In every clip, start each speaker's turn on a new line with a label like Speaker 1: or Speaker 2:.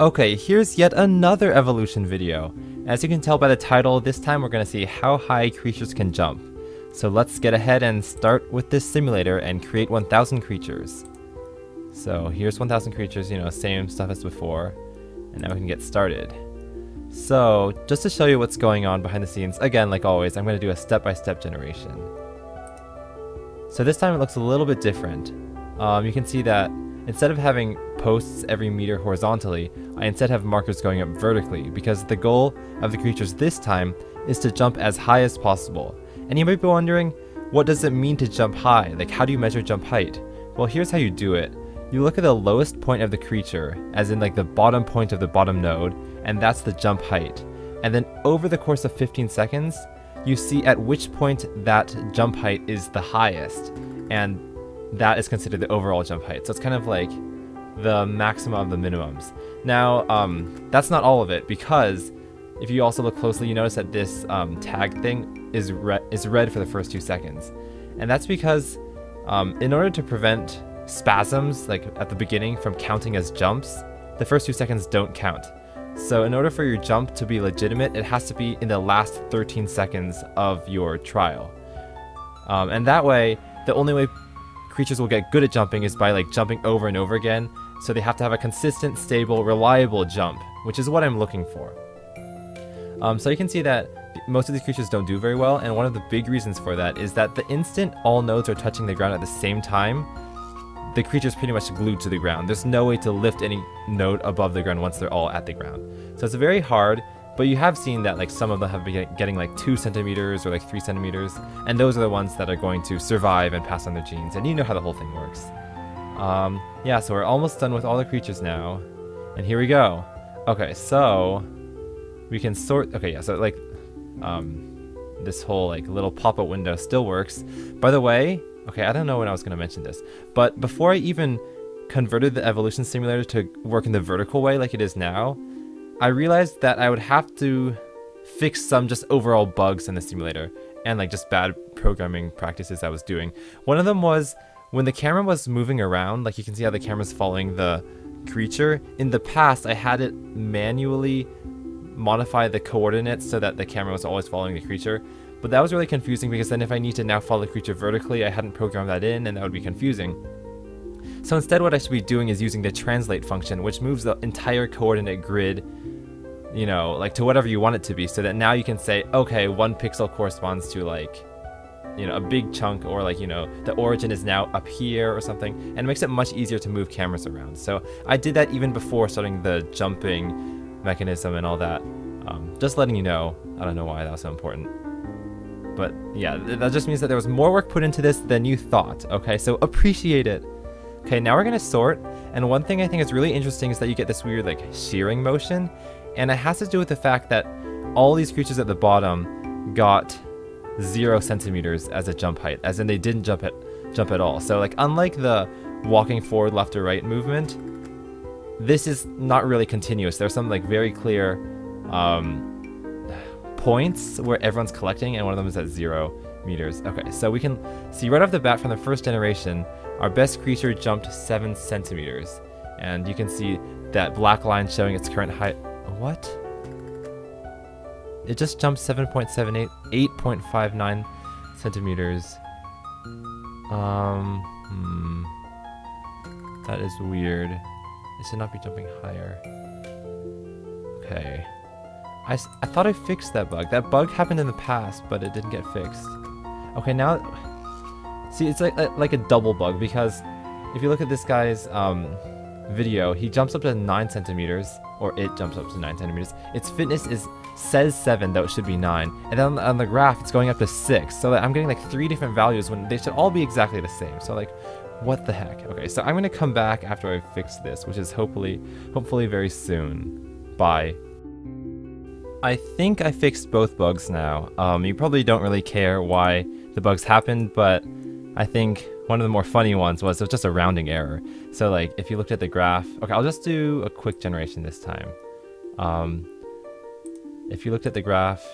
Speaker 1: Okay, here's yet another evolution video. As you can tell by the title, this time we're going to see how high creatures can jump. So let's get ahead and start with this simulator and create 1000 creatures. So here's 1000 creatures, you know, same stuff as before. And now we can get started. So, just to show you what's going on behind the scenes, again, like always, I'm going to do a step-by-step -step generation. So this time it looks a little bit different. Um, you can see that instead of having posts every meter horizontally, I instead have markers going up vertically because the goal of the creatures this time is to jump as high as possible. And you might be wondering, what does it mean to jump high? Like how do you measure jump height? Well, here's how you do it. You look at the lowest point of the creature, as in like the bottom point of the bottom node, and that's the jump height. And then over the course of 15 seconds, you see at which point that jump height is the highest, and that is considered the overall jump height. So it's kind of like the maximum of the minimums. Now, um, that's not all of it because if you also look closely, you notice that this um, tag thing is, re is red for the first two seconds. And that's because um, in order to prevent spasms, like at the beginning, from counting as jumps, the first two seconds don't count. So in order for your jump to be legitimate, it has to be in the last 13 seconds of your trial. Um, and that way, the only way creatures will get good at jumping is by like jumping over and over again, so they have to have a consistent, stable, reliable jump, which is what I'm looking for. Um, so you can see that most of these creatures don't do very well, and one of the big reasons for that is that the instant all nodes are touching the ground at the same time, the creature's pretty much glued to the ground. There's no way to lift any node above the ground once they're all at the ground. So it's very hard, but you have seen that like some of them have been getting like 2 centimeters or like 3 centimeters, and those are the ones that are going to survive and pass on their genes, and you know how the whole thing works. Um, yeah, so we're almost done with all the creatures now, and here we go. Okay, so we can sort, okay, yeah, so like, um, this whole like little pop-up window still works. By the way, okay, I don't know when I was going to mention this, but before I even converted the evolution simulator to work in the vertical way like it is now, I realized that I would have to fix some just overall bugs in the simulator and like just bad programming practices I was doing. One of them was when the camera was moving around, like you can see how the camera's following the creature. In the past, I had it manually modify the coordinates so that the camera was always following the creature. But that was really confusing because then if I need to now follow the creature vertically, I hadn't programmed that in and that would be confusing. So instead what I should be doing is using the translate function, which moves the entire coordinate grid you know, like to whatever you want it to be, so that now you can say, okay, one pixel corresponds to like, you know, a big chunk, or like, you know, the origin is now up here or something, and it makes it much easier to move cameras around. So I did that even before starting the jumping mechanism and all that. Um, just letting you know, I don't know why that was so important. But yeah, that just means that there was more work put into this than you thought, okay? So appreciate it. Okay, now we're gonna sort, and one thing I think is really interesting is that you get this weird like shearing motion, and it has to do with the fact that all these creatures at the bottom got zero centimeters as a jump height, as in they didn't jump at jump at all. So like unlike the walking forward left or right movement, this is not really continuous. There's some like very clear um, points where everyone's collecting, and one of them is at zero meters. Okay, so we can see right off the bat from the first generation, our best creature jumped seven centimeters, and you can see that black line showing its current height what? It just jumped 7.78, 8.59 centimeters. Um, hmm. That is weird. It should not be jumping higher. Okay. I, I thought I fixed that bug. That bug happened in the past, but it didn't get fixed. Okay, now... See, it's like, like a double bug, because if you look at this guy's um, video, he jumps up to 9 centimeters, or it jumps up to 9 centimeters. Its fitness is says 7, though it should be 9. And then on the graph, it's going up to 6. So I'm getting like three different values when they should all be exactly the same. So like, what the heck? Okay, so I'm going to come back after I fix this, which is hopefully, hopefully very soon. Bye. I think I fixed both bugs now. Um, you probably don't really care why the bugs happened, but I think one of the more funny ones was it was just a rounding error. So like if you looked at the graph, okay, I'll just do a quick generation this time. Um, if you looked at the graph,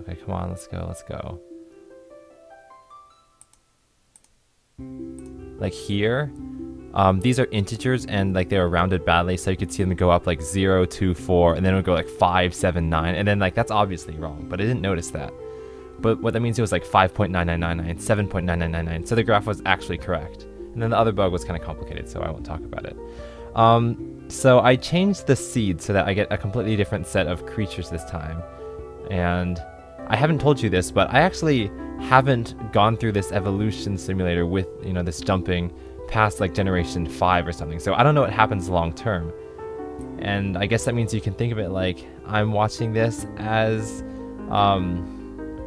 Speaker 1: okay, come on, let's go, let's go. Like here, um, these are integers and like they were rounded badly, so you could see them go up like 0, 2, 4, and then it would go like 5, 7, 9, and then like that's obviously wrong, but I didn't notice that. But what that means it was like 5.9999, 7.9999, so the graph was actually correct. And then the other bug was kind of complicated, so I won't talk about it. Um, so I changed the seed so that I get a completely different set of creatures this time. And I haven't told you this, but I actually haven't gone through this evolution simulator with, you know, this jumping past like generation 5 or something. So I don't know what happens long term. And I guess that means you can think of it like I'm watching this as um,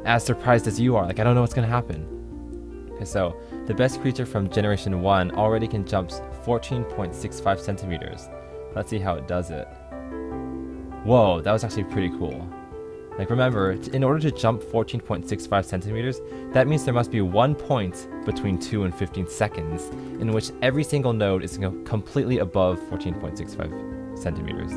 Speaker 1: as surprised as you are. Like I don't know what's to happen. Okay, so the best creature from generation 1 already can jump 14.65 centimeters. Let's see how it does it. Whoa, that was actually pretty cool. Like remember, in order to jump 14.65 centimeters, that means there must be one point between 2 and 15 seconds in which every single node is completely above 14.65 centimeters.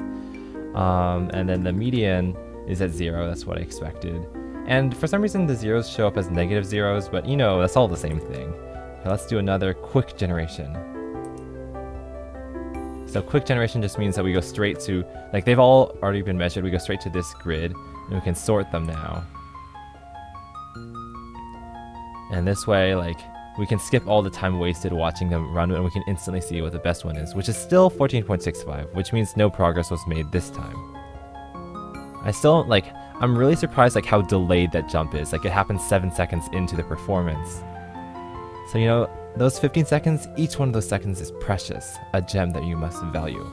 Speaker 1: Um, and then the median is at 0, that's what I expected. And for some reason the zeros show up as negative zeros, but you know, that's all the same thing. Okay, let's do another quick generation. So quick generation just means that we go straight to, like they've all already been measured, we go straight to this grid, and we can sort them now. And this way, like, we can skip all the time wasted watching them run and we can instantly see what the best one is, which is still 14.65, which means no progress was made this time. I still, like, I'm really surprised like how delayed that jump is. Like, it happens 7 seconds into the performance. So, you know, those 15 seconds, each one of those seconds is precious, a gem that you must value.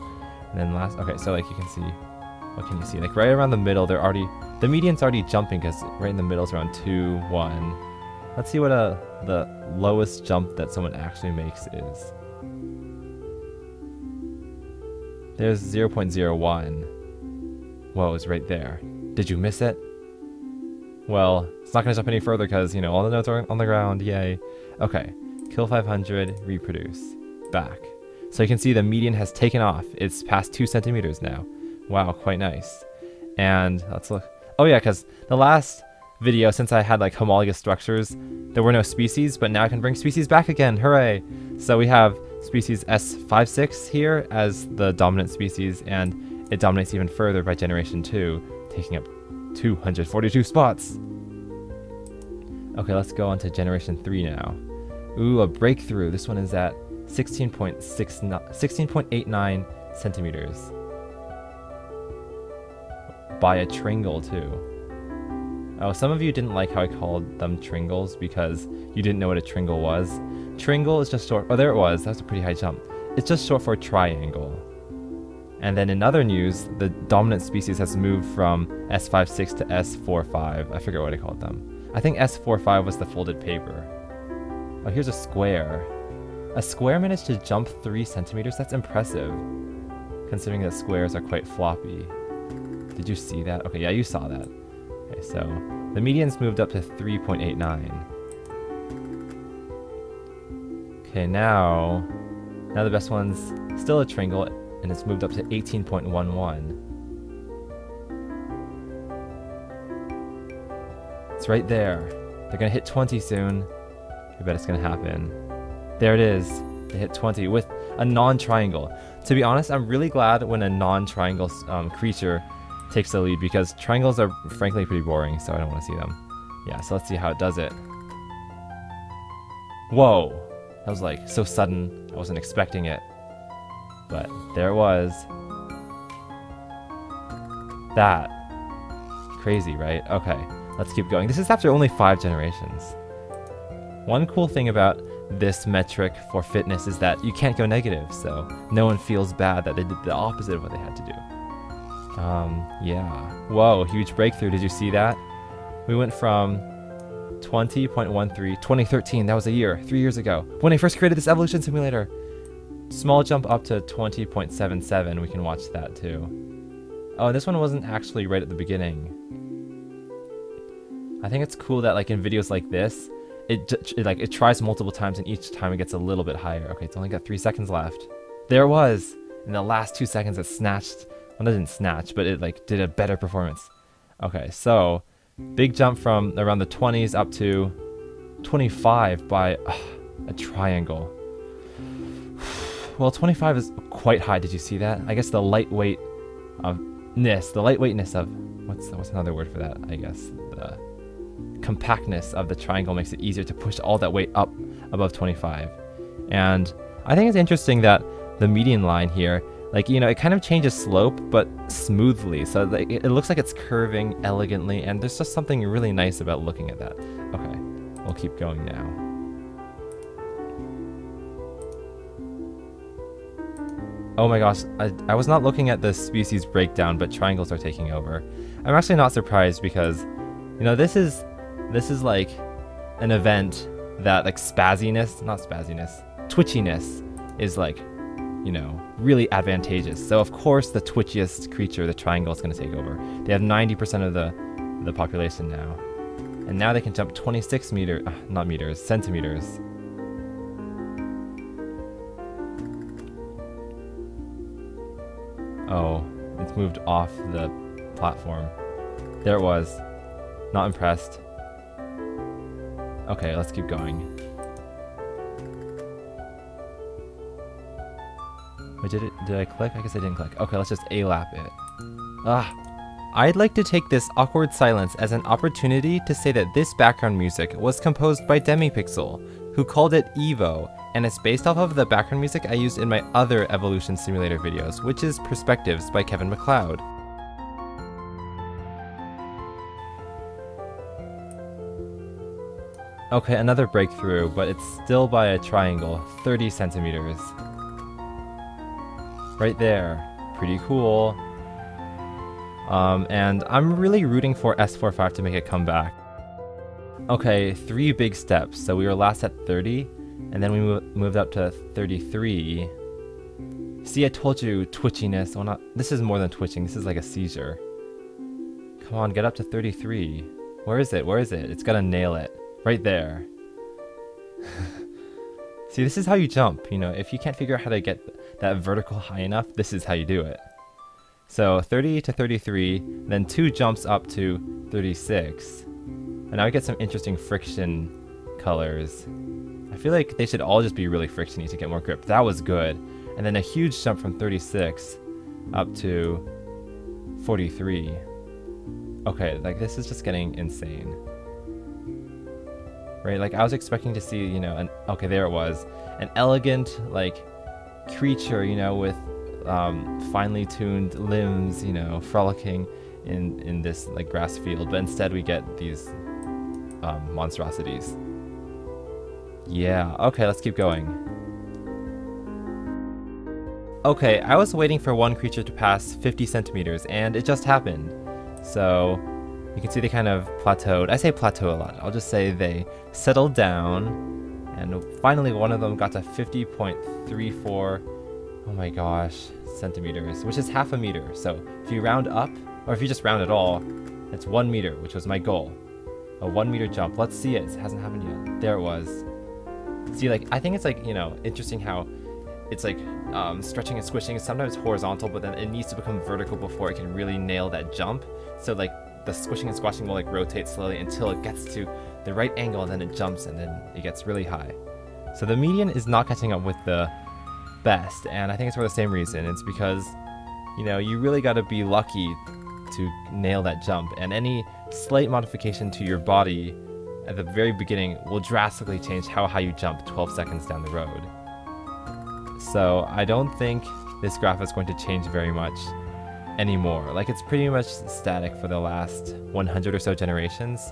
Speaker 1: And then last, okay, so like you can see, what can you see? Like right around the middle, they're already, the median's already jumping because right in the middle is around 2, 1. Let's see what uh, the lowest jump that someone actually makes is. There's 0.01. Whoa, it's right there. Did you miss it? Well, it's not going to jump any further because, you know, all the nodes are on the ground, yay. Okay, kill 500, reproduce, back. So you can see the median has taken off. It's past 2 centimeters now. Wow, quite nice. And let's look. Oh yeah, because the last video, since I had like homologous structures, there were no species, but now I can bring species back again. Hooray! So we have species S56 here as the dominant species, and it dominates even further by generation 2, taking up 242 spots. Okay, let's go on to generation 3 now. Ooh, a breakthrough. This one is at 16.89 centimeters by a Tringle too. Oh, some of you didn't like how I called them Tringles because you didn't know what a Tringle was. Tringle is just short, oh there it was, that's a pretty high jump. It's just short for triangle. And then in other news, the dominant species has moved from S56 to S45. I forget what I called them. I think S45 was the folded paper. Oh, here's a square. A square managed to jump 3 centimeters? That's impressive, considering that squares are quite floppy. Did you see that? Okay, yeah, you saw that. Okay, so the median's moved up to 3.89. Okay, now, now the best one's still a Tringle, and it's moved up to 18.11. It's right there. They're gonna hit 20 soon. I bet it's gonna happen. There it is. They hit 20 with a non-triangle. To be honest, I'm really glad when a non-triangle um, creature takes the lead because triangles are frankly pretty boring, so I don't want to see them. Yeah, so let's see how it does it. Whoa! That was like so sudden, I wasn't expecting it. But there it was. That. Crazy, right? Okay, let's keep going. This is after only five generations. One cool thing about this metric for fitness is that you can't go negative, so no one feels bad that they did the opposite of what they had to do. Um, yeah. Whoa, huge breakthrough. Did you see that? We went from 20.13, 2013, that was a year, three years ago, when I first created this evolution simulator. Small jump up to 20.77, we can watch that too. Oh, this one wasn't actually right at the beginning. I think it's cool that like in videos like this, it, it like it tries multiple times and each time it gets a little bit higher. Okay, it's only got three seconds left. There it was. In the last two seconds, it snatched well, it didn't snatch, but it like did a better performance. Okay, so big jump from around the 20s up to 25 by a triangle. Well, 25 is quite high. Did you see that? I guess the lightweight of ness, the lightweightness of what's what's another word for that? I guess the compactness of the triangle makes it easier to push all that weight up above 25. And I think it's interesting that the median line here, like you know, it kind of changes slope but smoothly. So like, it looks like it's curving elegantly, and there's just something really nice about looking at that. Okay, we'll keep going now. Oh my gosh, I, I was not looking at the species breakdown, but triangles are taking over. I'm actually not surprised because, you know, this is, this is like an event that like spazziness, not spazziness, twitchiness is like, you know, really advantageous. So of course the twitchiest creature, the triangle, is going to take over. They have 90% of the, the population now. And now they can jump 26 meter, uh, not meters, centimeters. Oh, it's moved off the platform. There it was. Not impressed. Okay, let's keep going. Wait, did it? Did I click? I guess I didn't click. Okay, let's just A-lap it. Ah. I'd like to take this awkward silence as an opportunity to say that this background music was composed by DemiPixel, who called it Evo and it's based off of the background music I used in my other Evolution Simulator videos, which is Perspectives by Kevin MacLeod. Okay, another breakthrough, but it's still by a triangle, 30 centimeters. Right there. Pretty cool. Um, and I'm really rooting for S45 to make a comeback. Okay, three big steps. So we were last at 30, and then we moved up to 33. See, I told you twitchiness. Well, not. This is more than twitching. This is like a seizure. Come on, get up to 33. Where is it? Where is it? It's gonna nail it. Right there. See, this is how you jump. You know, if you can't figure out how to get that vertical high enough, this is how you do it. So 30 to 33, then two jumps up to 36. And now we get some interesting friction colors. I feel like they should all just be really frictiony to get more grip. That was good. And then a huge jump from 36 up to 43. Okay, like this is just getting insane. Right, like I was expecting to see, you know, an okay, there it was, an elegant like creature, you know, with um, finely tuned limbs, you know, frolicking in in this like grass field. But instead, we get these um, monstrosities. Yeah, okay, let's keep going. Okay, I was waiting for one creature to pass 50 centimeters, and it just happened. So, you can see they kind of plateaued. I say plateau a lot. I'll just say they settled down, and finally one of them got to 50.34, oh my gosh, centimeters, which is half a meter. So, if you round up, or if you just round at all, it's one meter, which was my goal. A one meter jump. Let's see it. It hasn't happened yet. There it was. See, like, I think it's like, you know, interesting how it's like um, stretching and squishing is sometimes horizontal, but then it needs to become vertical before it can really nail that jump. So like the squishing and squashing will like rotate slowly until it gets to the right angle and then it jumps and then it gets really high. So the median is not catching up with the best, and I think it's for the same reason. It's because, you know, you really got to be lucky to nail that jump, and any slight modification to your body at the very beginning will drastically change how high you jump 12 seconds down the road. So I don't think this graph is going to change very much anymore. Like it's pretty much static for the last 100 or so generations.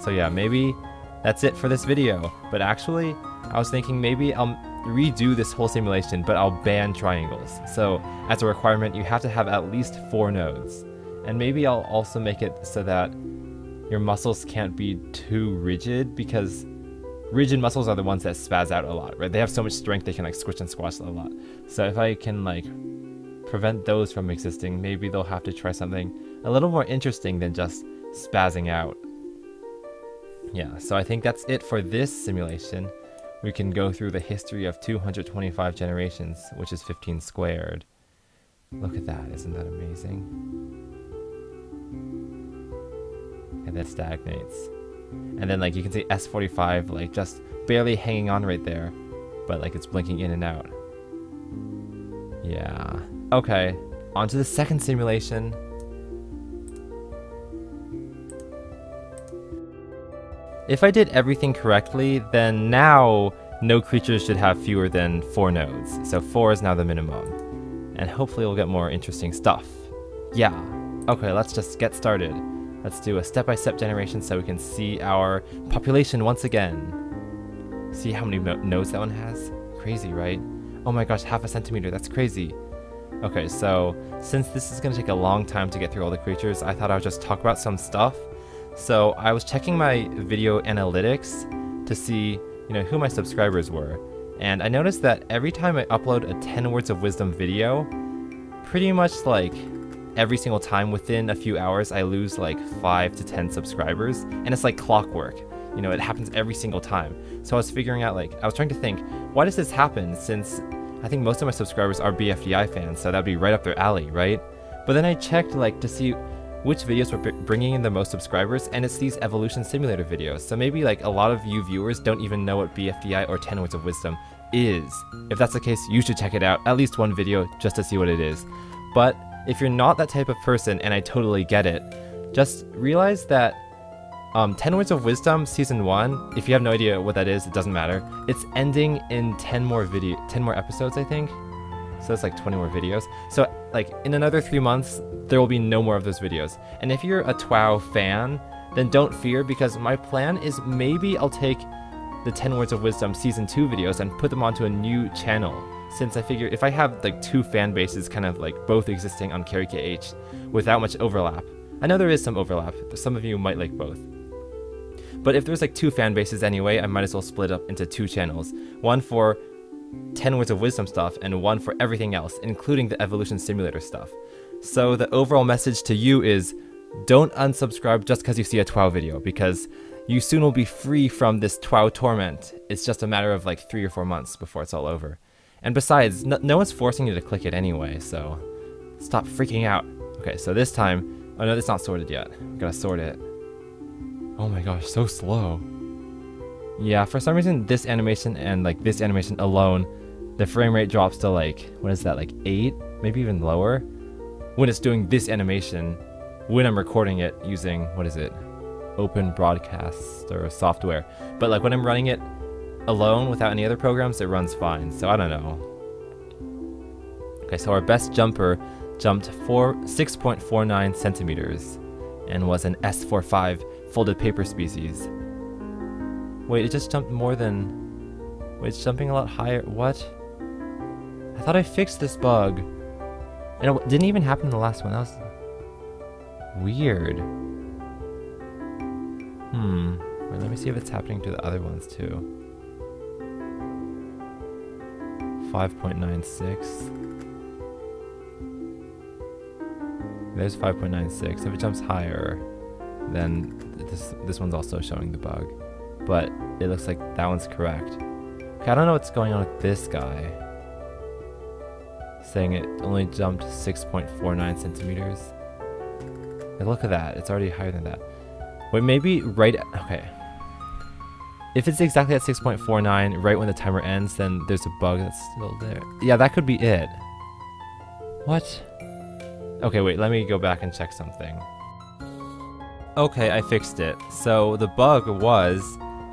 Speaker 1: So yeah, maybe that's it for this video. But actually, I was thinking maybe I'll redo this whole simulation, but I'll ban triangles. So as a requirement, you have to have at least four nodes. And maybe I'll also make it so that your muscles can't be too rigid because rigid muscles are the ones that spaz out a lot, right? They have so much strength they can like squish and squash a lot. So if I can like prevent those from existing, maybe they'll have to try something a little more interesting than just spazzing out. Yeah, so I think that's it for this simulation. We can go through the history of 225 generations, which is 15 squared. Look at that, isn't that amazing? And then stagnates. And then like you can see S45 like just barely hanging on right there, but like it's blinking in and out. Yeah. Okay, on to the second simulation. If I did everything correctly, then now no creatures should have fewer than 4 nodes, so 4 is now the minimum. And hopefully we'll get more interesting stuff. Yeah. Okay, let's just get started. Let's do a step-by-step -step generation so we can see our population once again. See how many nodes that one has? Crazy, right? Oh my gosh, half a centimeter, that's crazy. Okay, so since this is going to take a long time to get through all the creatures, I thought I would just talk about some stuff. So I was checking my video analytics to see, you know, who my subscribers were. And I noticed that every time I upload a 10 words of wisdom video, pretty much like every single time within a few hours, I lose like 5 to 10 subscribers. And it's like clockwork. You know, it happens every single time. So I was figuring out like, I was trying to think, why does this happen since I think most of my subscribers are BFDI fans, so that'd be right up their alley, right? But then I checked like to see which videos were bringing in the most subscribers, and it's these Evolution Simulator videos. So maybe like a lot of you viewers don't even know what BFDI or 10 Words of Wisdom is. If that's the case, you should check it out, at least one video, just to see what it is. But if you're not that type of person, and I totally get it, just realize that um, 10 Words of Wisdom Season 1, if you have no idea what that is, it doesn't matter. It's ending in 10 more video, 10 more episodes, I think. So it's like 20 more videos. So like in another three months, there will be no more of those videos. And if you're a TWOW fan, then don't fear because my plan is maybe I'll take the 10 Words of Wisdom Season 2 videos and put them onto a new channel. Since I figure if I have like two fan bases kind of like both existing on KH without much overlap, I know there is some overlap, some of you might like both. But if there's like two fan bases anyway, I might as well split up into two channels. One for 10 Words of Wisdom stuff, and one for everything else, including the Evolution Simulator stuff. So the overall message to you is don't unsubscribe just because you see a TWOW video, because you soon will be free from this TWOW torment. It's just a matter of like three or four months before it's all over. And besides, no, no one's forcing you to click it anyway, so stop freaking out. Okay, so this time, oh no, it's not sorted yet. I'm gonna sort it. Oh my gosh, so slow. Yeah, for some reason, this animation and like this animation alone, the frame rate drops to like, what is that, like 8? Maybe even lower? When it's doing this animation, when I'm recording it using, what is it? Open Broadcaster Software. But like when I'm running it alone without any other programs, it runs fine. So I don't know. Okay, so our best jumper jumped 4 6.49 centimeters and was an S45 folded paper species. Wait, it just jumped more than... Wait, it's jumping a lot higher. What? I thought I fixed this bug. And it didn't even happen in the last one. That was... Weird. Hmm. Wait, let me see if it's happening to the other ones too. 5.96. There's 5.96. If it jumps higher, then this this one's also showing the bug. But it looks like that one's correct. Okay, I don't know what's going on with this guy. Saying it only jumped 6.49 centimeters. Like, look at that. It's already higher than that. Wait, maybe right... Okay. If it's exactly at 6.49, right when the timer ends, then there's a bug that's still there. Yeah, that could be it. What? Okay, wait, let me go back and check something. Okay, I fixed it. So the bug was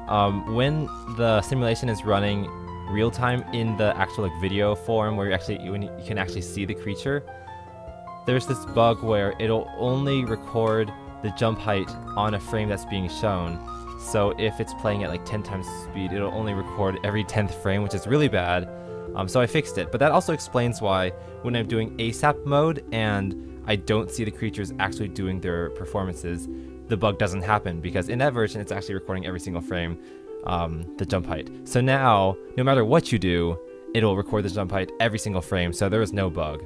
Speaker 1: um, when the simulation is running real time in the actual like video form where you actually when you can actually see the creature. There's this bug where it'll only record the jump height on a frame that's being shown. So if it's playing at like 10 times speed, it'll only record every 10th frame, which is really bad. Um, so I fixed it. But that also explains why when I'm doing ASAP mode and I don't see the creatures actually doing their performances, the bug doesn't happen because in that version, it's actually recording every single frame, um, the jump height. So now, no matter what you do, it'll record the jump height every single frame, so there is no bug.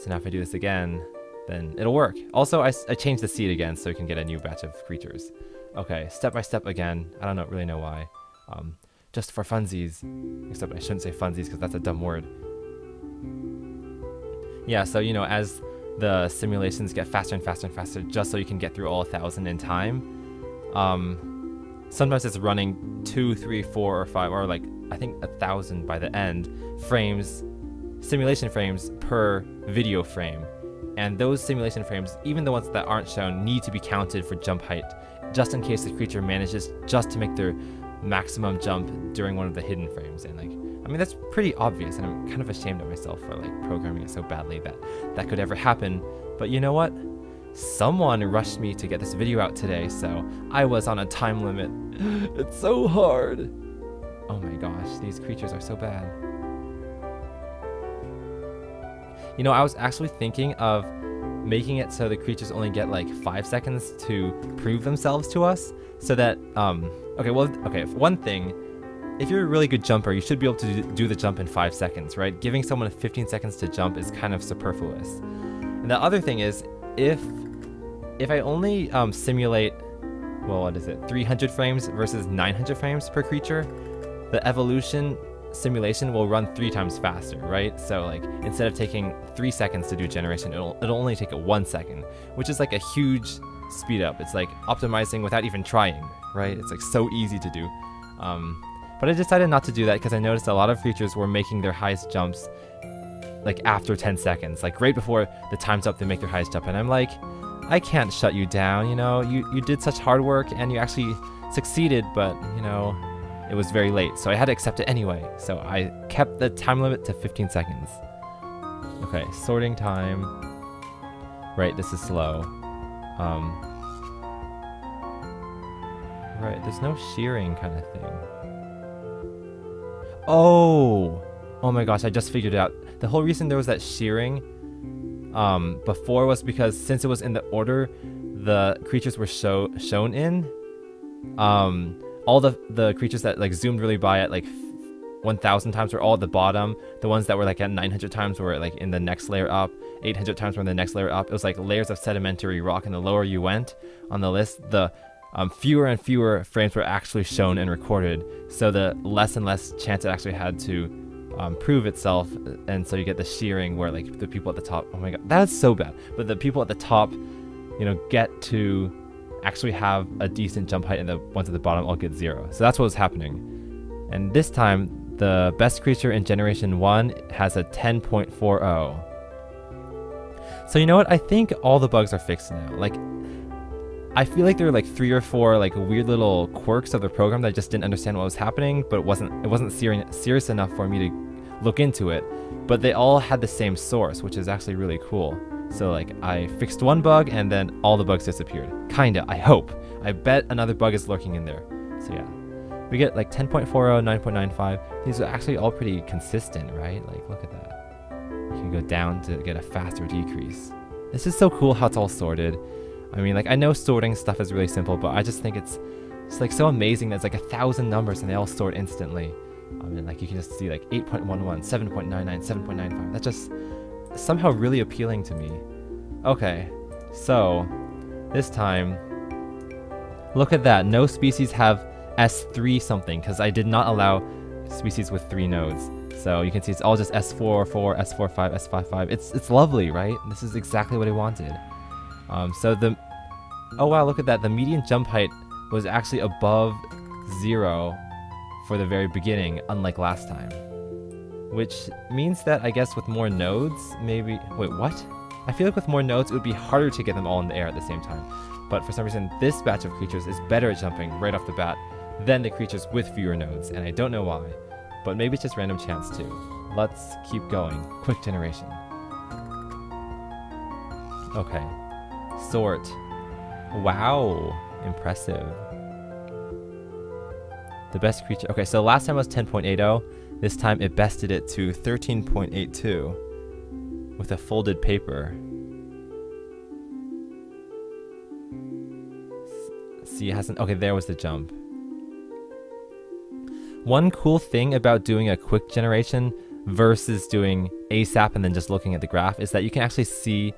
Speaker 1: So now if I do this again, then it'll work. Also, I, I changed the seed again so you can get a new batch of creatures. Okay, step by step again. I don't know, really know why. Um, just for funsies. Except I shouldn't say funsies because that's a dumb word. Yeah, so you know, as the simulations get faster and faster and faster just so you can get through all a thousand in time. Um, sometimes it's running two, three, four, or five, or like I think a thousand by the end frames simulation frames per video frame. And those simulation frames, even the ones that aren't shown, need to be counted for jump height, just in case the creature manages just to make their maximum jump during one of the hidden frames. And like, I mean, that's pretty obvious, and I'm kind of ashamed of myself for like programming it so badly that that could ever happen. But you know what? Someone rushed me to get this video out today, so I was on a time limit. it's so hard. Oh my gosh, these creatures are so bad. You know, I was actually thinking of making it so the creatures only get like five seconds to prove themselves to us, so that um. Okay, well, okay. One thing, if you're a really good jumper, you should be able to do the jump in five seconds, right? Giving someone 15 seconds to jump is kind of superfluous. And the other thing is, if if I only um, simulate, well, what is it, 300 frames versus 900 frames per creature, the evolution simulation will run three times faster, right? So like instead of taking three seconds to do generation, it'll it'll only take it one second, which is like a huge speed up. It's like optimizing without even trying, right? It's like so easy to do. Um, but I decided not to do that because I noticed a lot of creatures were making their highest jumps like after 10 seconds, like right before the time's up, they make their highest jump, and I'm like, I can't shut you down. You know, you you did such hard work and you actually succeeded, but you know, it was very late, so I had to accept it anyway. So I kept the time limit to 15 seconds. Okay, sorting time. Right, this is slow. Um, right, there's no shearing kind of thing. Oh! Oh my gosh, I just figured it out. The whole reason there was that shearing um, before was because since it was in the order the creatures were show shown in, um, all the the creatures that like zoomed really by at like 1000 times were all at the bottom. The ones that were like at 900 times were like in the next layer up. 800 times were in the next layer up. It was like layers of sedimentary rock, and the lower you went on the list, the um, fewer and fewer frames were actually shown and recorded. So the less and less chance it actually had to um, prove itself, and so you get the shearing where like the people at the top. Oh my god, that's so bad. But the people at the top, you know, get to actually have a decent jump height and the ones at the bottom all get zero. So that's what was happening. And this time, the best creature in Generation 1 has a 10.40. So you know what? I think all the bugs are fixed now. Like, I feel like there were like three or four like weird little quirks of the program that I just didn't understand what was happening, but it wasn't it wasn't seri- serious enough for me to look into it. But they all had the same source, which is actually really cool. So like I fixed one bug and then all the bugs disappeared. Kinda, I hope. I bet another bug is lurking in there. So yeah. We get like 10.40, 9.95. These are actually all pretty consistent, right? Like look at that. You can go down to get a faster decrease. This is so cool how it's all sorted. I mean like I know sorting stuff is really simple, but I just think it's it's like so amazing that it's like a thousand numbers and they all sort instantly. I mean like you can just see like 8.11, 7.99, 7.95. That's just somehow really appealing to me. Okay, so this time, look at that. No species have S3 something because I did not allow species with three nodes. So you can see it's all just S4, 4, S4, 5, S5, 5. It's, it's lovely, right? This is exactly what I wanted. Um, so the... Oh wow, look at that. The median jump height was actually above zero for the very beginning, unlike last time which means that I guess with more nodes, maybe... Wait, what? I feel like with more nodes, it would be harder to get them all in the air at the same time. But for some reason, this batch of creatures is better at jumping right off the bat than the creatures with fewer nodes, and I don't know why. But maybe it's just random chance too. Let's keep going. Quick generation. Okay. Sort. Wow. Impressive. The best creature. Okay, so last time was 10.80. This time it bested it to 13.82 with a folded paper. See, it hasn't. Okay, there was the jump. One cool thing about doing a quick generation versus doing ASAP and then just looking at the graph is that you can actually see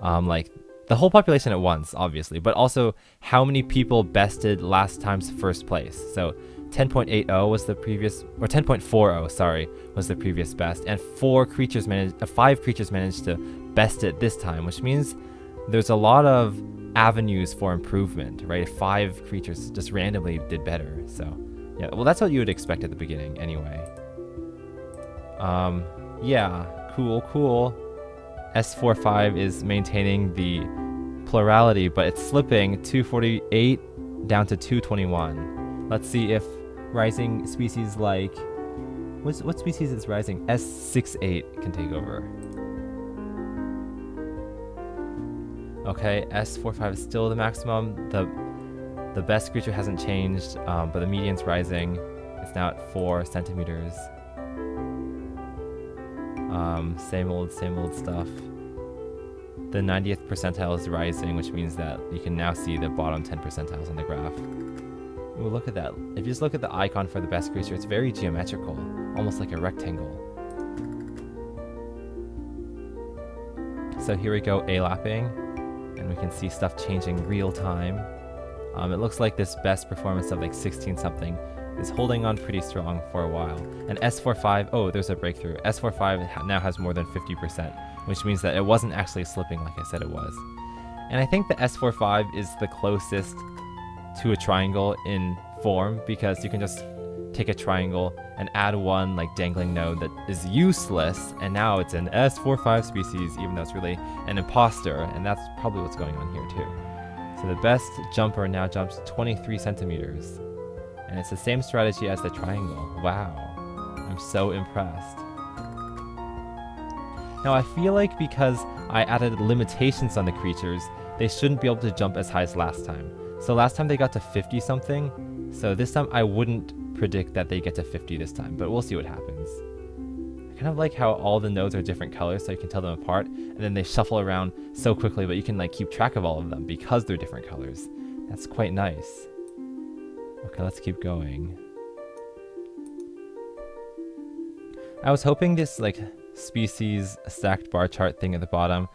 Speaker 1: um, like the whole population at once, obviously, but also how many people bested last time's first place. So 10.80 was the previous, or 10.40, sorry, was the previous best, and four creatures managed, uh, five creatures managed to best it this time, which means there's a lot of avenues for improvement, right? Five creatures just randomly did better, so yeah. Well, that's what you would expect at the beginning, anyway. Um, yeah, Cool, cool. S45 is maintaining the plurality, but it's slipping 248 down to 221. Let's see if rising species like What's, what species is rising? S68 can take over. Okay, S45 is still the maximum. The the best creature hasn't changed, um, but the median's rising. It's now at 4 centimeters. Um, same old, same old stuff. The 90th percentile is rising, which means that you can now see the bottom 10 percentiles on the graph. Ooh, look at that. If you just look at the icon for the best creature, it's very geometrical, almost like a rectangle. So here we go, A-lapping, and we can see stuff changing real time. Um, it looks like this best performance of like 16 something is holding on pretty strong for a while. And S45, oh, there's a breakthrough. S45 now has more than 50%, which means that it wasn't actually slipping like I said it was. And I think the S45 is the closest to a triangle in form because you can just take a triangle and add one like dangling node that is useless and now it's an S45 species even though it's really an imposter and that's probably what's going on here too. So the best jumper now jumps 23 centimeters and it's the same strategy as the triangle. Wow, I'm so impressed. Now I feel like because I added limitations on the creatures, they shouldn't be able to jump as high as last time. So last time they got to 50 something, so this time I wouldn't predict that they get to 50 this time, but we'll see what happens. I kind of like how all the nodes are different colors so you can tell them apart, and then they shuffle around so quickly, but you can like keep track of all of them because they're different colors. That's quite nice. Okay, let's keep going. I was hoping this like species stacked bar chart thing at the bottom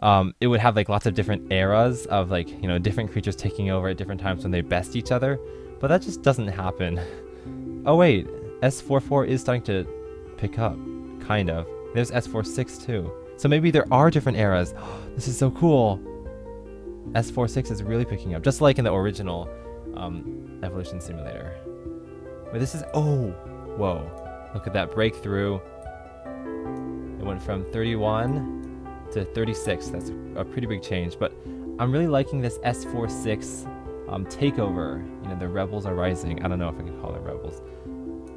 Speaker 1: um, it would have like lots of different eras of like you know different creatures taking over at different times when they best each other, but that just doesn't happen. oh wait, S44 is starting to pick up, kind of. There's S46 too, so maybe there are different eras. this is so cool. S46 is really picking up, just like in the original um, Evolution Simulator. But this is oh, whoa! Look at that breakthrough. It went from 31 to 36. That's a pretty big change, but I'm really liking this S46 um, takeover. You know, the rebels are rising. I don't know if I can call it rebels.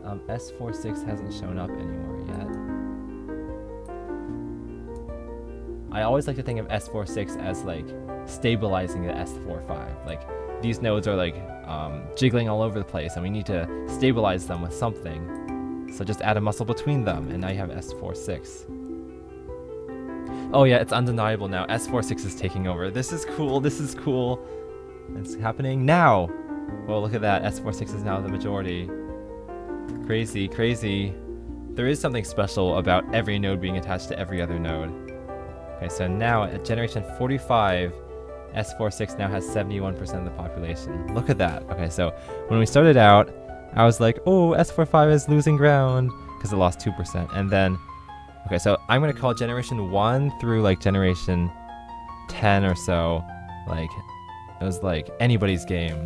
Speaker 1: Um, S46 hasn't shown up anymore yet. I always like to think of S46 as like stabilizing the S45. Like these nodes are like um, jiggling all over the place and we need to stabilize them with something. So just add a muscle between them and now you have S46. Oh yeah, it's undeniable now. S46 is taking over. This is cool. This is cool. It's happening now. Well, look at that. S46 is now the majority. Crazy, crazy. There is something special about every node being attached to every other node. Okay, so now at generation 45, S46 now has 71% of the population. Look at that. Okay, so when we started out, I was like, oh, S45 is losing ground because it lost 2%. And then Okay, so I'm gonna call generation one through like generation 10 or so, like, it was like anybody's game.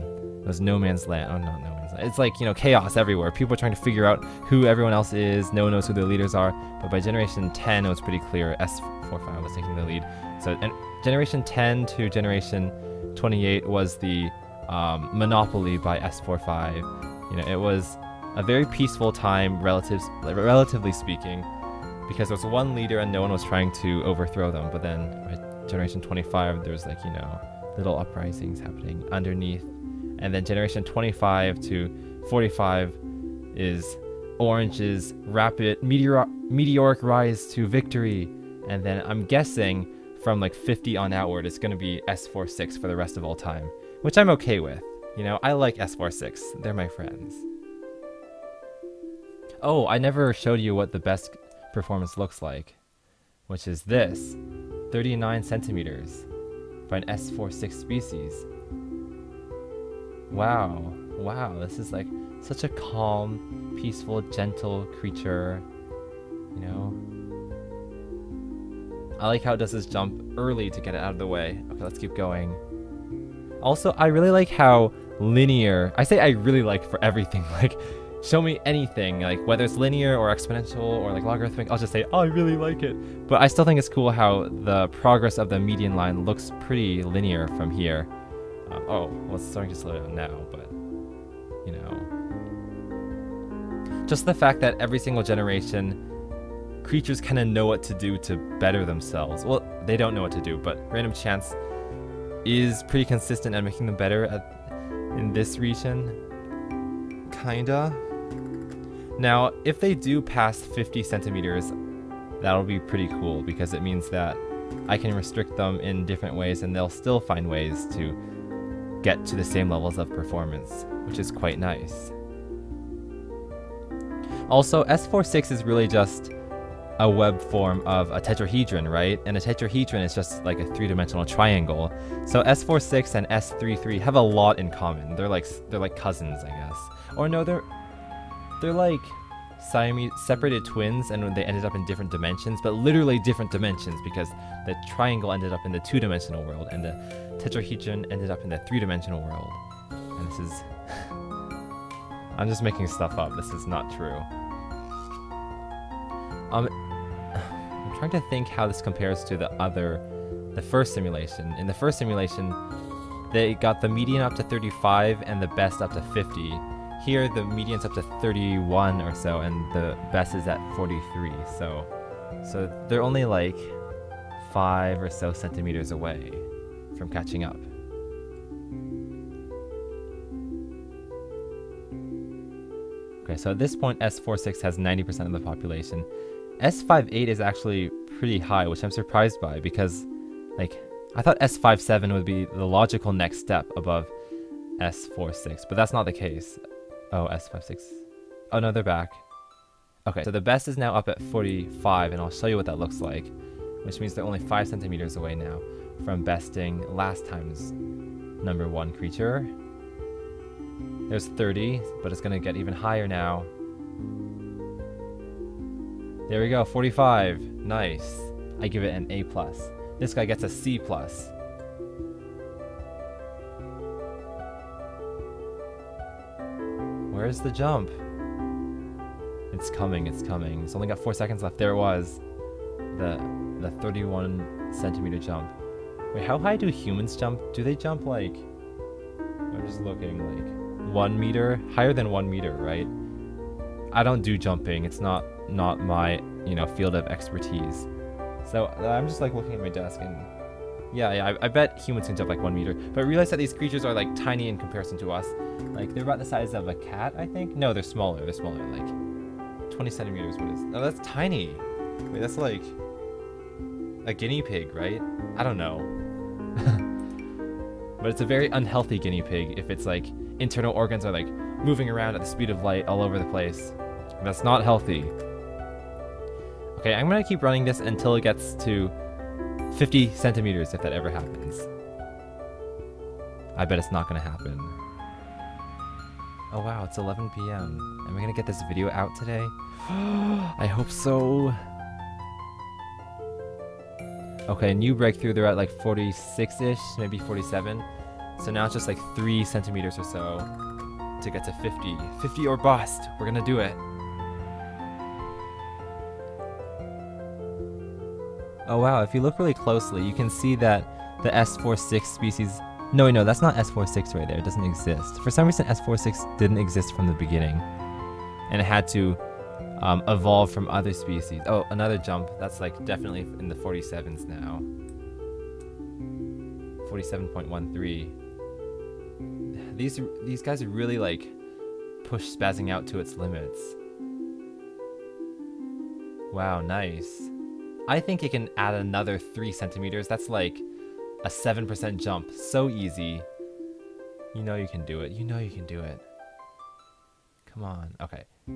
Speaker 1: It was no man's land. Oh, no, no man's land. It's like, you know, chaos everywhere. People are trying to figure out who everyone else is. No one knows who the leaders are. But by generation 10, it was pretty clear S45 was taking the lead. So and generation 10 to generation 28 was the um, monopoly by S45. You know, it was a very peaceful time, relative, relatively speaking because there was one leader and no one was trying to overthrow them. But then by generation 25, there's like, you know, little uprisings happening underneath. And then generation 25 to 45 is Orange's rapid meteor- meteoric rise to victory. And then I'm guessing from like 50 on outward, it's going to be S46 for the rest of all time, which I'm okay with. You know, I like S46, they're my friends. Oh, I never showed you what the best performance looks like, which is this 39 centimeters for an S46 species. Wow, wow, this is like such a calm, peaceful, gentle creature, you know? I like how it does this jump early to get it out of the way. Okay, let's keep going. Also, I really like how linear, I say I really like for everything, like show me anything, like whether it's linear or exponential or like logarithmic, I'll just say, oh, I really like it. But I still think it's cool how the progress of the median line looks pretty linear from here. Um, oh, well, it's starting to slow down now, but you know. Just the fact that every single generation, creatures kind of know what to do to better themselves. Well, they don't know what to do, but random chance is pretty consistent at making them better at, in this region. Kinda. Now, if they do pass 50 centimeters, that'll be pretty cool because it means that I can restrict them in different ways and they'll still find ways to get to the same levels of performance, which is quite nice. Also, S46 is really just a web form of a tetrahedron, right? And a tetrahedron is just like a three-dimensional triangle. So S46 and S33 have a lot in common. They're like they're like cousins, I guess. Or no, they're they're like Siamese separated twins and they ended up in different dimensions, but literally different dimensions because the triangle ended up in the two-dimensional world and the tetrahedron ended up in the three-dimensional world. And this is I'm just making stuff up. This is not true. Um, I'm trying to think how this compares to the other, the first simulation. In the first simulation, they got the median up to 35 and the best up to 50. Here, the median's up to 31 or so, and the best is at 43. So, so they're only like five or so centimeters away from catching up. Okay, so at this point, S46 has 90% of the population. S58 is actually pretty high, which I'm surprised by because, like, I thought S57 would be the logical next step above S46, but that's not the case. Oh, S56. Oh no, they're back. Okay, so the best is now up at 45, and I'll show you what that looks like, which means they're only 5 centimeters away now from besting last time's number one creature. There's 30, but it's going to get even higher now. There we go, 45. Nice. I give it an A+. plus. This guy gets a C+. plus. Where's the jump? It's coming, it's coming. It's only got 4 seconds left. There it was. The, the 31 centimeter jump. Wait, how high do humans jump? Do they jump like... I'm just looking, like... 1 meter? Higher than 1 meter, right? I don't do jumping. It's not not my you know field of expertise. So I'm just like looking at my desk and yeah, yeah I, I, bet humans can jump like one meter. But realize that these creatures are like tiny in comparison to us. Like they're about the size of a cat, I think. No, they're smaller. They're smaller. Like 20 centimeters. What is? Oh, that's tiny. Wait, that's like a guinea pig, right? I don't know. but it's a very unhealthy guinea pig if it's like internal organs are like moving around at the speed of light all over the place. That's not healthy. Okay, I'm gonna keep running this until it gets to 50 centimeters if that ever happens. I bet it's not gonna happen. Oh wow, it's 11 p.m. Am I gonna get this video out today? I hope so. Okay, new breakthrough, they're at like 46-ish, maybe 47. So now it's just like 3 centimeters or so to get to 50. 50 or bust, we're gonna do it. Oh wow, if you look really closely, you can see that the S46 species... No, no, that's not S46 right there. It doesn't exist. For some reason, S46 didn't exist from the beginning. And it had to um, evolve from other species. Oh, another jump. That's like definitely in the 47s now. 47.13. These, these guys are really like push spazzing out to its limits. Wow, nice. I think it can add another 3 centimeters. That's like a 7% jump. So easy. You know you can do it. You know you can do it. Come on. Okay. I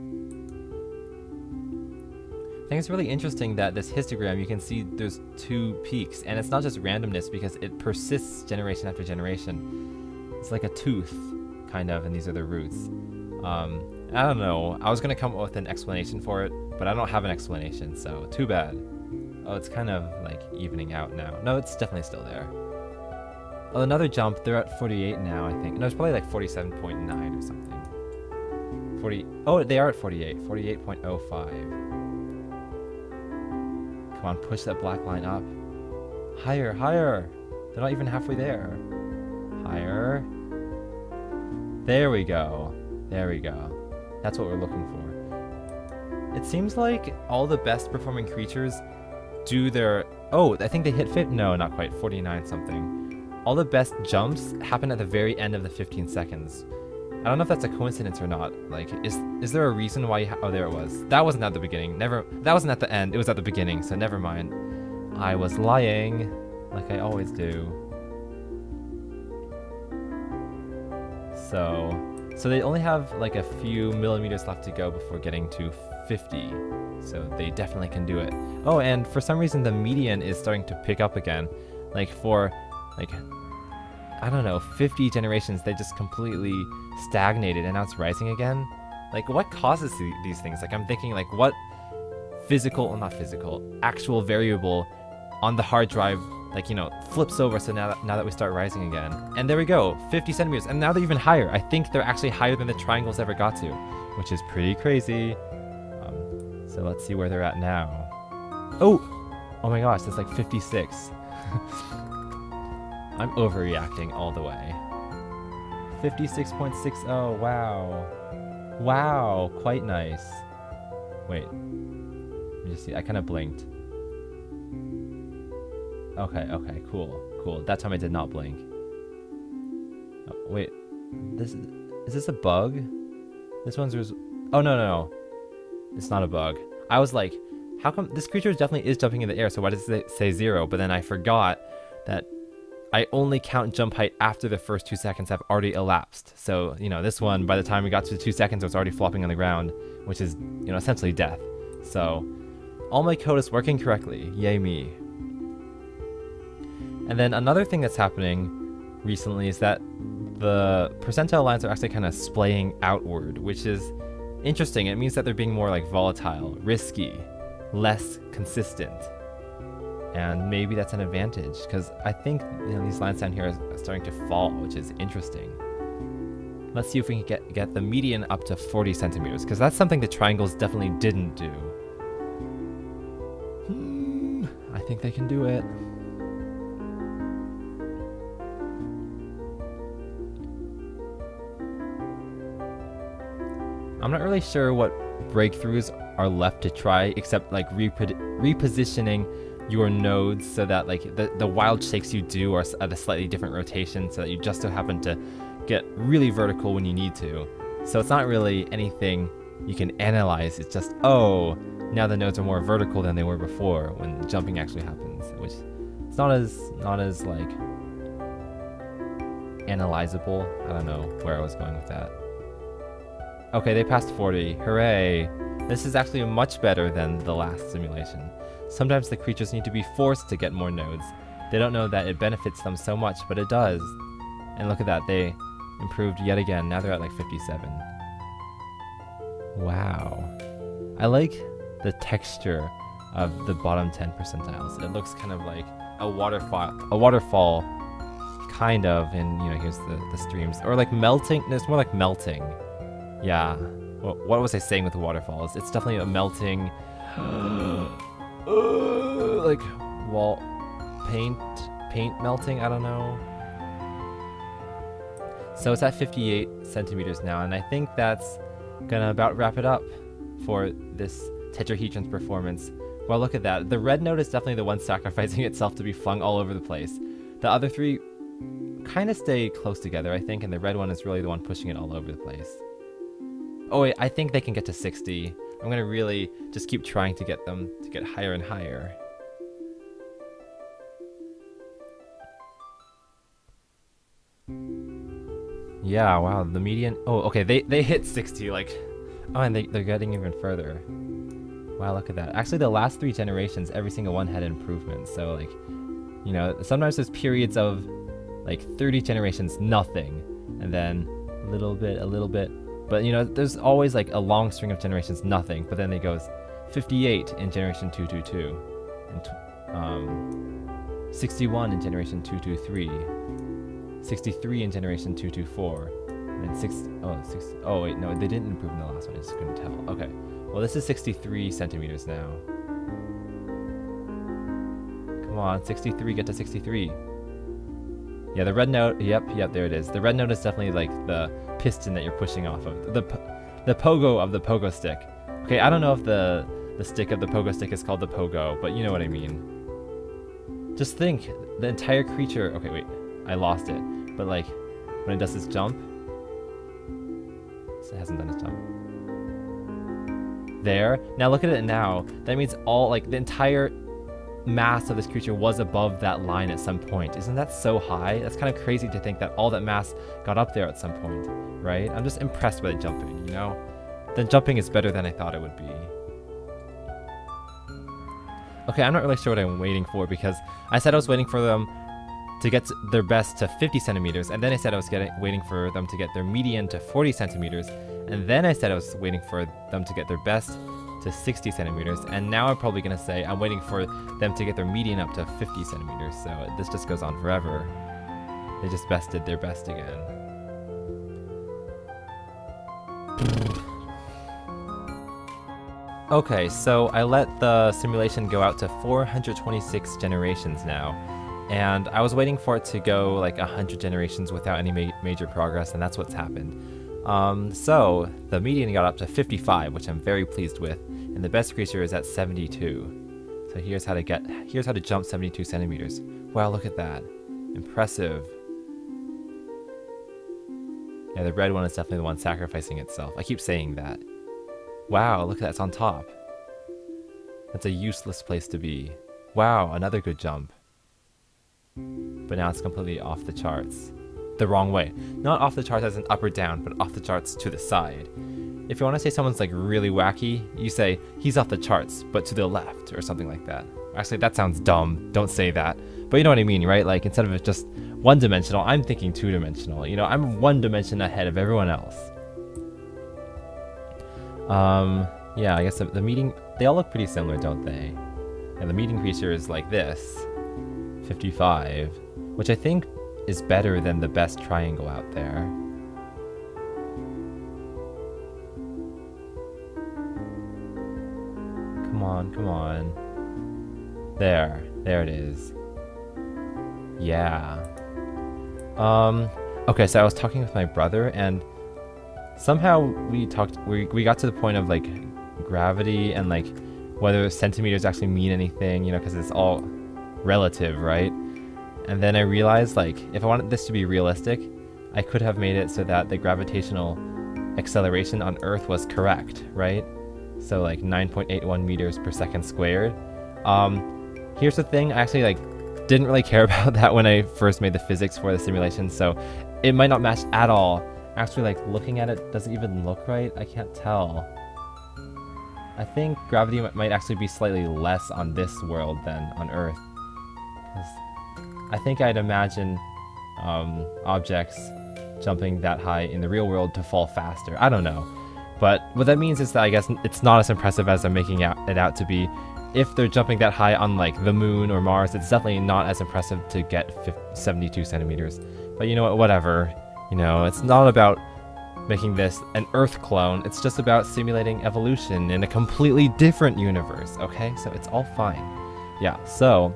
Speaker 1: think it's really interesting that this histogram, you can see there's two peaks, and it's not just randomness because it persists generation after generation. It's like a tooth, kind of, and these are the roots. Um, I don't know. I was going to come up with an explanation for it, but I don't have an explanation, so too bad. Oh, it's kind of like evening out now. No, it's definitely still there. Oh, another jump. They're at 48 now, I think. No, it's probably like 47.9 or something. 40. Oh, they are at 48. 48.05. Come on, push that black line up. Higher, higher. They're not even halfway there. Higher. There we go. There we go. That's what we're looking for. It seems like all the best performing creatures do their... Oh, I think they hit fit. No, not quite. 49 something. All the best jumps happen at the very end of the 15 seconds. I don't know if that's a coincidence or not. Like, is is there a reason why you oh, there it was. That wasn't at the beginning. Never, that wasn't at the end. It was at the beginning, so never mind. I was lying, like I always do. So, so they only have like a few millimeters left to go before getting to 50. So they definitely can do it. Oh, and for some reason the median is starting to pick up again. Like for, like, I don't know, 50 generations, they just completely stagnated and now it's rising again. Like, what causes these things? Like, I'm thinking, like, what physical, well, not physical, actual variable on the hard drive, like, you know, flips over so now that, now that we start rising again. And there we go, 50 centimeters. And now they're even higher. I think they're actually higher than the triangles ever got to, which is pretty crazy. So let's see where they're at now. Oh! Oh my gosh, that's like 56. I'm overreacting all the way. 56.60, wow. Wow, quite nice. Wait, let me just see, I kind of blinked. Okay, okay, cool, cool. That time I did not blink. Oh, wait, this is, is this a bug? This one's, oh no, no, no. It's not a bug. I was like, how come this creature definitely is jumping in the air, so why does it say zero? But then I forgot that I only count jump height after the first two seconds have already elapsed. So, you know, this one, by the time we got to two seconds, it was already flopping on the ground, which is, you know, essentially death. So, all my code is working correctly. Yay me. And then another thing that's happening recently is that the percentile lines are actually kind of splaying outward, which is Interesting, it means that they're being more like volatile, risky, less consistent. And maybe that's an advantage, because I think you know, these lines down here are starting to fall, which is interesting. Let's see if we can get, get the median up to 40 centimeters, because that's something the triangles definitely didn't do. Hmm, I think they can do it. I'm not really sure what breakthroughs are left to try, except like repositioning your nodes so that like the, the wild shakes you do are at a slightly different rotation so that you just so happen to get really vertical when you need to. So it's not really anything you can analyze, it's just, oh, now the nodes are more vertical than they were before when jumping actually happens, which it's not as, not as like, analyzable. I don't know where I was going with that. Okay, they passed 40. Hooray! This is actually much better than the last simulation. Sometimes the creatures need to be forced to get more nodes. They don't know that it benefits them so much, but it does. And look at that, they improved yet again. Now they're at like 57. Wow. I like the texture of the bottom 10 percentiles. It looks kind of like a waterfall, a waterfall kind of, and you know, here's the, the streams. Or like melting, it's more like melting. Yeah. Well, what was I saying with the waterfalls? It's definitely a melting, like wall paint, paint melting. I don't know. So it's at 58 centimeters now, and I think that's gonna about wrap it up for this tetrahedron's performance. Well, look at that. The red node is definitely the one sacrificing itself to be flung all over the place. The other three kind of stay close together, I think, and the red one is really the one pushing it all over the place. Oh wait, I think they can get to 60. I'm gonna really just keep trying to get them to get higher and higher. Yeah, wow, the median... Oh, okay, they, they hit 60, like... Oh, and they, they're getting even further. Wow, look at that. Actually, the last three generations, every single one had improvements. So, like, you know, sometimes there's periods of, like, 30 generations, nothing. And then a little bit, a little bit, but you know, there's always like a long string of generations, nothing. But then it goes 58 in generation 222, and um, 61 in generation 223, 63 in generation 224, And six, oh, six, oh wait, no, they didn't improve in the last one, I just couldn't tell. Okay, well this is 63 centimeters now. Come on, 63, get to 63. Yeah, the red node, yep, yep, there it is. The red node is definitely like the piston that you're pushing off of. The, the pogo of the pogo stick. Okay, I don't know if the, the stick of the pogo stick is called the pogo, but you know what I mean. Just think, the entire creature, okay, wait, I lost it. But like, when it does this jump, it hasn't done its jump. There, now look at it now. That means all, like, the entire mass of this creature was above that line at some point. Isn't that so high? That's kind of crazy to think that all that mass got up there at some point, right? I'm just impressed by the jumping, you know? The jumping is better than I thought it would be. Okay, I'm not really sure what I'm waiting for because I said I was waiting for them to get their best to 50 centimeters, and then I said I was getting waiting for them to get their median to 40 centimeters, and then I said I was waiting for them to get their best to 60 centimeters, and now I'm probably to say I'm waiting for them to get their median up to 50 centimeters, so this just goes on forever. They just bested their best again. Okay, so I let the simulation go out to 426 generations now, and I was waiting for it to go like 100 generations without any ma major progress, and that's what's happened. Um, so, the median got up to 55, which I'm very pleased with, and the best creature is at 72. So here's how to get, here's how to jump 72 centimeters. Wow, look at that. Impressive. Yeah, the red one is definitely the one sacrificing itself. I keep saying that. Wow, look at that, it's on top. That's a useless place to be. Wow, another good jump. But now it's completely off the charts. The wrong way. Not off the charts as an up or down, but off the charts to the side. If you want to say someone's like really wacky, you say, he's off the charts, but to the left, or something like that. Actually, that sounds dumb. Don't say that. But you know what I mean, right? Like, instead of just one dimensional, I'm thinking two dimensional. You know, I'm one dimension ahead of everyone else. Um, yeah, I guess the, the median, they all look pretty similar, don't they? And the median creature is like this 55, which I think is better than the best triangle out there. On, come on. There, there it is. Yeah. Um, okay, so I was talking with my brother and somehow we talked, we, we got to the point of like gravity and like whether centimeters actually mean anything, you know, because it's all relative, right? And then I realized like if I wanted this to be realistic, I could have made it so that the gravitational acceleration on Earth was correct, right? So like 9.81 meters per second squared. Um, here's the thing, I actually like didn't really care about that when I first made the physics for the simulation, so it might not match at all. Actually, like looking at it doesn't even look right. I can't tell. I think gravity might actually be slightly less on this world than on Earth. I think I'd imagine um, objects jumping that high in the real world to fall faster. I don't know. But what that means is that I guess it's not as impressive as I'm making it out to be. If they're jumping that high on like the moon or Mars, it's definitely not as impressive to get 72 centimeters. But you know what, whatever. You know, it's not about making this an Earth clone, it's just about simulating evolution in a completely different universe, okay? So it's all fine. Yeah, so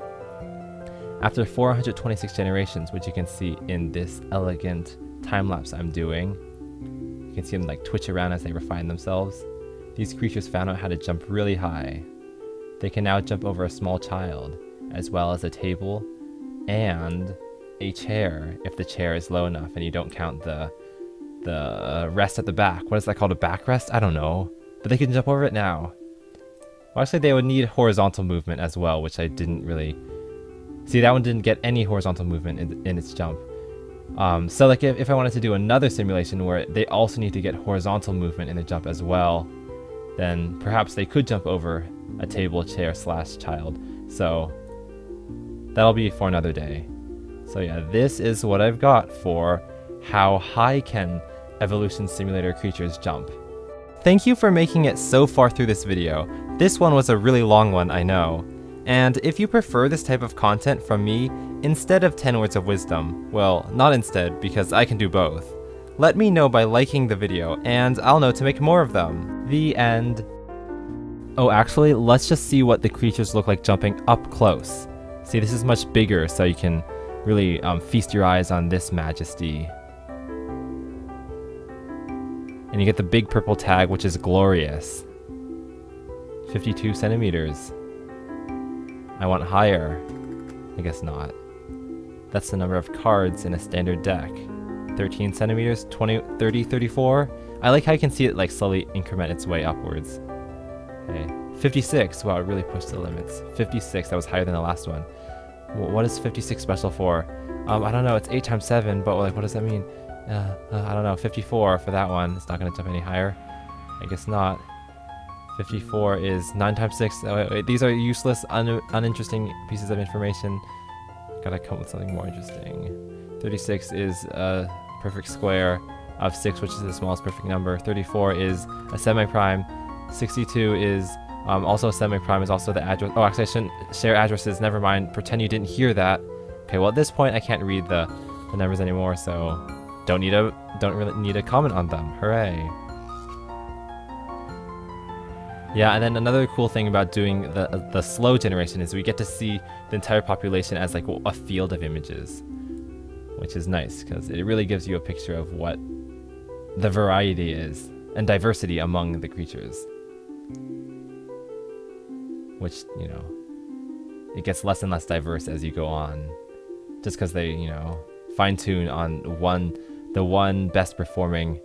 Speaker 1: after 426 generations, which you can see in this elegant time lapse I'm doing, you can see them like twitch around as they refine themselves. These creatures found out how to jump really high. They can now jump over a small child, as well as a table, and a chair if the chair is low enough and you don't count the the uh, rest at the back. What is that called? A backrest? I don't know. But they can jump over it now. Well, actually, they would need horizontal movement as well, which I didn't really See, that one didn't get any horizontal movement in, in its jump. Um, so like if, if I wanted to do another simulation where they also need to get horizontal movement in the jump as well, then perhaps they could jump over a table, chair, slash child. So that'll be for another day. So yeah, this is what I've got for how high can evolution simulator creatures jump. Thank you for making it so far through this video. This one was a really long one, I know. And if you prefer this type of content from me, instead of 10 words of wisdom, well, not instead, because I can do both, let me know by liking the video, and I'll know to make more of them. The end. Oh, actually, let's just see what the creatures look like jumping up close. See, this is much bigger, so you can really um, feast your eyes on this majesty. And you get the big purple tag, which is glorious. 52 centimeters. I want higher. I guess not. That's the number of cards in a standard deck. 13 centimeters, 20, 30, 34. I like how you can see it like slowly increment its way upwards. Okay, 56. Wow, it really pushed the limits. 56, that was higher than the last one. What is 56 special for? Um, I don't know, it's 8 times 7, but like, what does that mean? Uh, uh, I don't know, 54 for that one. It's not going to jump any higher. I guess not. 54 is 9 times 6. Oh, wait, wait, these are useless, un uninteresting pieces of information. Gotta come up with something more interesting. 36 is a perfect square of 6, which is the smallest perfect number. 34 is a semi-prime. 62 is um, also a semi-prime is also the address. Oh, actually, I shouldn't share addresses. Never mind. Pretend you didn't hear that. Okay, well, at this point, I can't read the, the numbers anymore, so don't need a don't really need a comment on them. Hooray! Yeah, and then another cool thing about doing the the slow generation is we get to see the entire population as like a field of images, which is nice because it really gives you a picture of what the variety is and diversity among the creatures. Which, you know, it gets less and less diverse as you go on, just because they, you know, fine tune on one, the one best performing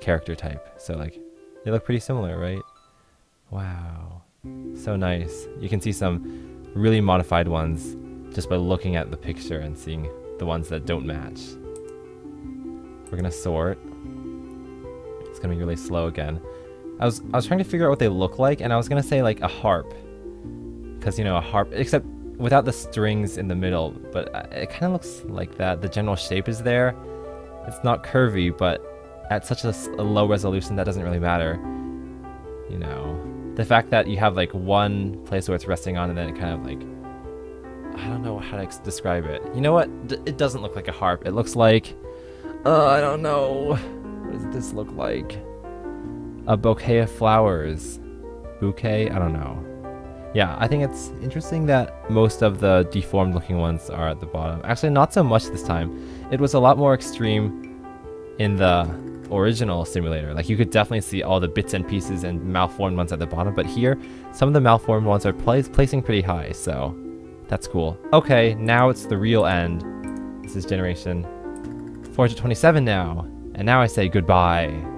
Speaker 1: character type. So like, they look pretty similar, right? Wow. So nice. You can see some really modified ones just by looking at the picture and seeing the ones that don't match. We're gonna sort. It's gonna be really slow again. I was I was trying to figure out what they look like, and I was gonna say like a harp, because you know a harp, except without the strings in the middle. But uh, it kind of looks like that. The general shape is there. It's not curvy, but at such a, a low resolution that doesn't really matter. You know, the fact that you have like one place where it's resting on and then it kind of like I don't know how to describe it. You know what? D it doesn't look like a harp. It looks like uh, I don't know. What does this look like? A bouquet of flowers. Bouquet? I don't know. Yeah, I think it's interesting that most of the deformed looking ones are at the bottom. Actually, not so much this time. It was a lot more extreme in the original simulator. Like you could definitely see all the bits and pieces and malformed ones at the bottom, but here, some of the malformed ones are pla placing pretty high, so that's cool. Okay, now it's the real end. This is generation 427 now, and now I say goodbye.